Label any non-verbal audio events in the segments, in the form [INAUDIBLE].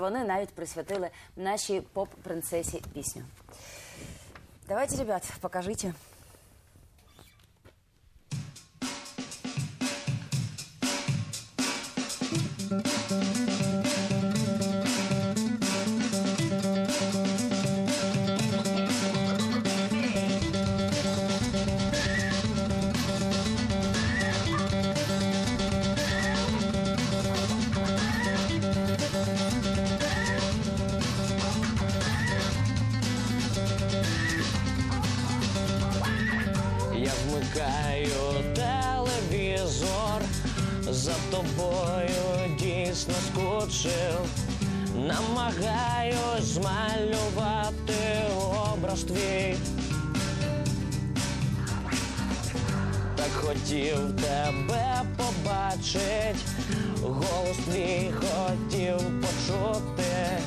вони навіть присвятили нашій поп-принцесі пісню. Давайте, ребят, покажите. Вмикаю телевізор, за тобою дійсно скучив. Намагаюсь змалювати образ твій. Так хотів тебе побачить, голос твій хотів почути.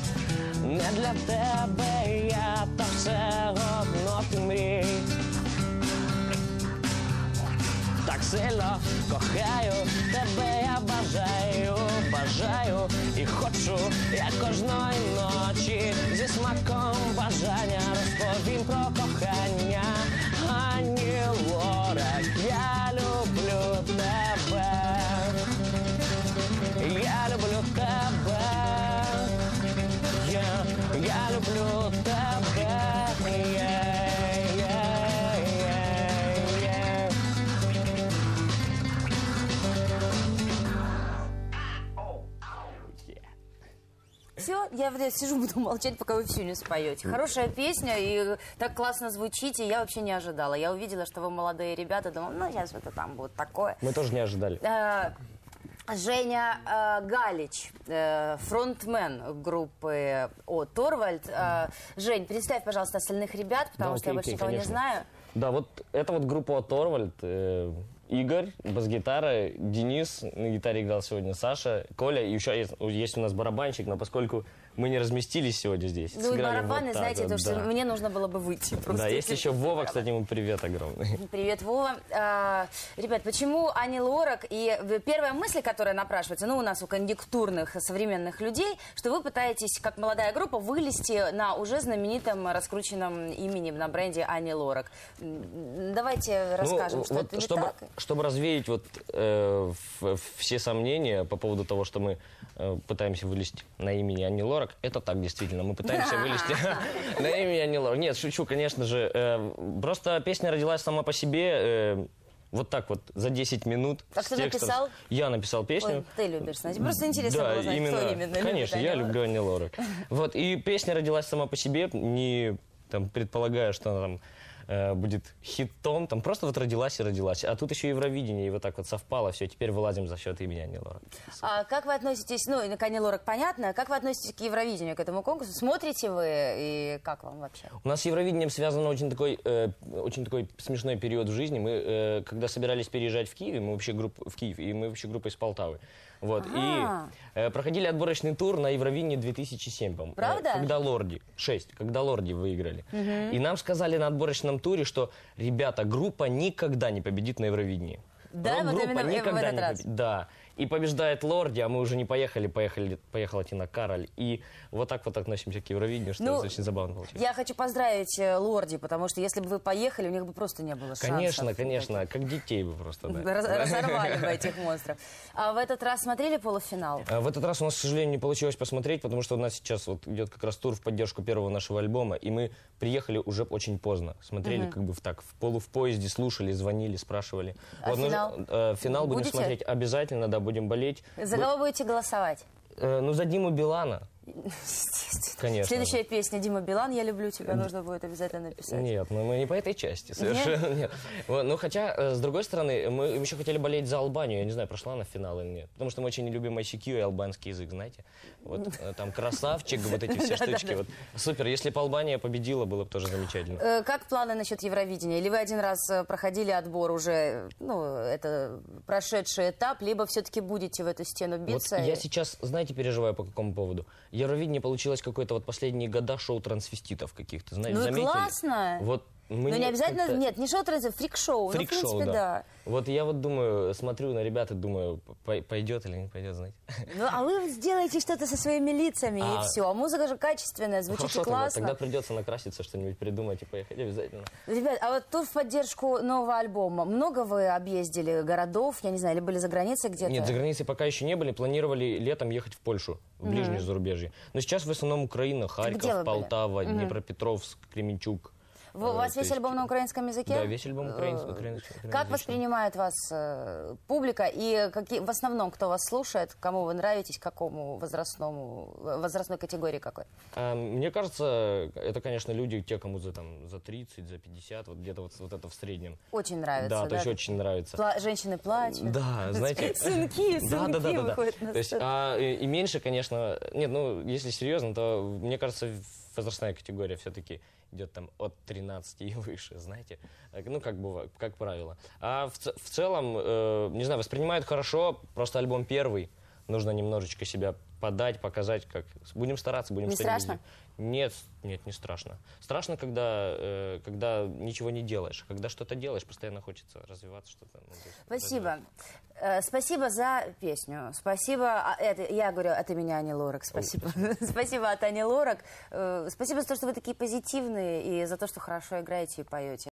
Не для тебе Marcelo, coge. Я вот сижу, [LAUGHS] буду молчать, пока вы всю не споете. Хорошая песня, и так классно звучите, я вообще не ожидала. Я увидела, что вы молодые ребята, думала, ну, сейчас это там будет такое. Мы тоже не ожидали. Э, Женя э, Галич, э, фронтмен группы О Торвальд. Э, Жень, представь, пожалуйста, остальных ребят, потому Да, что я окей, больше окей, никого не конечно. знаю. Да, вот это вот группа Торвальд, э, Игорь, бас-гитара, Денис, на гитаре играл сегодня Саша, Коля, и еще есть, есть у нас барабанщик, но поскольку мы не разместились сегодня здесь, Ну, барабаны, вот так знаете, потому что да. мне нужно было бы выйти. Да, есть еще Вова, кстати, ему привет огромный. [LAUGHS] Привет, Вова. А, ребят, почему Ани Лорак? И первая мысль, которая напрашивается, ну, у нас у конъюнктурных современных людей, что вы пытаетесь, как молодая группа, вылезти на уже знаменитом раскрученном имени на бренде Ани Лорак. Давайте расскажем, Ну, что вот это не чтобы, так. Чтобы развеять вот э, в- все сомнения по поводу того, что мы э, пытаемся вылезти на имени Анни Лорак, это так действительно. Мы пытаемся [LAUGHS] вылезти [LAUGHS] на имени Анни Лорак. Нет, шучу, конечно же. Э, Просто песня родилась сама по себе. э, Вот так вот, за 10 минут. А кто текстом. написал? Я написал песню. Ой, ты любишь, знаете. Просто интересно да, было знать, именно, кто именно любит Конечно, Ани я люблю Анни Лорак. [LAUGHS] Вот, и песня родилась сама по себе, не там, предполагая, что она там э, будет хитом, там просто вот родилась и родилась. А тут еще Евровидение, и вот так вот совпало, все, теперь вылазим за счет имени Анни Лорак. А как вы относитесь, ну, и к Ани Лорак понятно, а как вы относитесь к Евровидению, к этому конкурсу? Смотрите вы и как вам вообще? У нас с Евровидением связан очень такой, э, очень такой смешной период в жизни. Мы, э, когда собирались переезжать в Киеве, мы вообще группа в Киев, и мы вообще группа из Полтавы. Вот, Ага. и э, проходили отборочный тур на Евровидении 2007, по-моему. Правда? Э, Когда Лорди, 6, когда Лорди выиграли. И нам сказали на отборочном туре, что, ребята, группа никогда не победит на Евровидении. Да, вот Рок-группа именно в никогда этот не раз. победит. Да. И побеждает Лорди, а мы уже не поехали, поехали, поехала Тина Кароль. И вот так вот относимся к Евровидению, что Ну, очень забавно получилось. Я хочу поздравить э, Лорди, потому что если бы вы поехали, у них бы просто не было шансов. Конечно, конечно, как детей бы просто, да. Раз- Разорвали бы этих монстров. А в этот раз смотрели полуфинал? А В этот раз у нас, к сожалению, не получилось посмотреть, потому что у нас сейчас вот идет как раз тур в поддержку первого нашего альбома, и мы приехали уже очень поздно. Смотрели как бы в так, в полу в поезде, слушали, звонили, спрашивали. А ну, финал? э, финал будем Будете? смотреть обязательно, да, будем болеть. За кого будете голосовать? Э, ну, за Диму Билана. Конечно. Следующая песня Дима Билан «Я люблю тебя» нужно будет обязательно написать. Нет, мы, мы не по этой части, совершенно нет. Вот, Ну, хотя, э, с другой стороны, мы еще хотели болеть за Албанию. Я не знаю, прошла она в финал или нет. Потому что мы очень не любим ICQ и албанский язык, знаете. Вот э, там красавчик, вот эти все [LAUGHS] штучки. Вот Супер, если бы Албания победила, было бы тоже замечательно. Э, Как планы насчет Евровидения? Или вы один раз проходили отбор уже, ну, это прошедший этап, либо все-таки будете в эту стену Вот биться? я и- сейчас, знаете, переживаю по какому поводу? Евровидение получилось какое-то вот последние года шоу трансвеститов каких-то, знаете, Ну и заметили? классно. Вот Мы ну, не обязательно, нет, не шоу-транзит, фрик-шоу. ну, в принципе, да. Вот я вот думаю, смотрю на ребят и думаю, пойдет или не пойдет, знаете. [LAUGHS] Ну, а вы сделаете что-то со своими лицами, и А. все. А музыка же качественная, звучит Хорошо, и классно. тогда придется накраситься, что-нибудь придумать и поехать обязательно. Ребят, а вот тут в поддержку нового альбома много вы объездили городов, я не знаю, или были за границей где-то? Нет, за границей пока еще не были. Планировали летом ехать в Польшу, в ближнее зарубежье. Но сейчас в основном Украина, Харьков? Полтава, Днепропетровск, Кременчук. У Э, вас весь альбом на украинском языке? Да, весь альбом украин- Э, Как воспринимает вас э, публика и какие, в основном кто вас слушает, кому вы нравитесь, какому возрастному, возрастной категории какой? А, Мне кажется, это, конечно, люди, те, кому за, там, за 30, за 50, вот где-то вот, вот это в среднем. Очень нравится, да, да? то есть очень нравится. Пла- женщины плачут. Да, знаете... [LAUGHS] [LAUGHS] Сынки, Да, да, да, сынки да, да. выходят на То есть, а, и, и меньше, конечно, нет, ну, если серьезно, то, мне кажется, возрастная категория все-таки идет там от 13 и выше, знаете, ну, как бывает, как правило. А в, в целом, э, не знаю, воспринимают хорошо, просто альбом первый, нужно немножечко себя подать, показать, как... Будем стараться, будем Не страшно? Нет, нет, не страшно. Страшно, когда, э, когда ничего не делаешь. Когда что-то делаешь, постоянно хочется развиваться, что-то. ну, Спасибо. Э, Спасибо за песню. Спасибо. а, это, я говорю от имени Ани Лорак. Спасибо. Спасибо [LAUGHS] от Ани Лорак. Э, Спасибо за то, что вы такие позитивные и за то, что хорошо играете и поете.